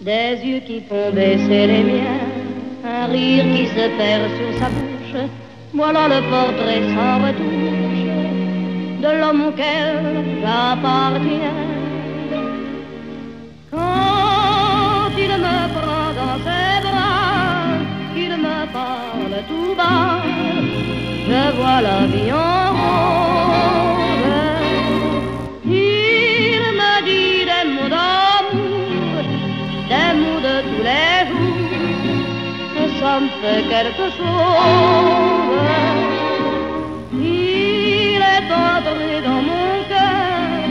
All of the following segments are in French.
Des yeux qui font baisser les miens, un rire qui se perd sur sa bouche, voilà le portrait sans retouche de l'homme auquel j'appartiens. Tout bas, je vois la vie en rose. Il me dit des mots d'amour, des mots de tous les jours, et ça me fait quelque chose. Il est entré dans mon cœur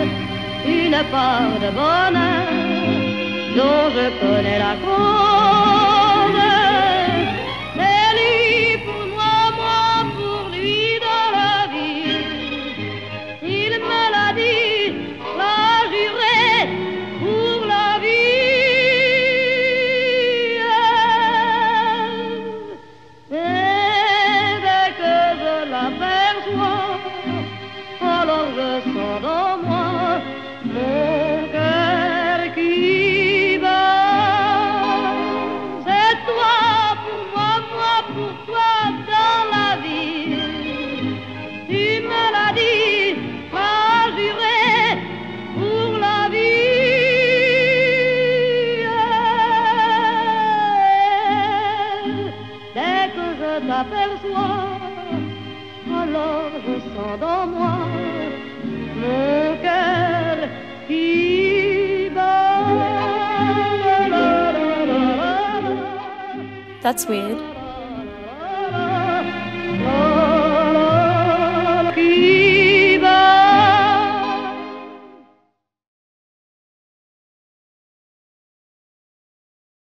une part de bonheur dont je connais la cause. Alors je sens dans moi mon cœur qui bat. C'est toi pour moi, moi pour toi dans la vie. Tu me l'as dit, m'as juré pour la vie. Dès que je t'aperçois, alors je sens dans moi That's weird.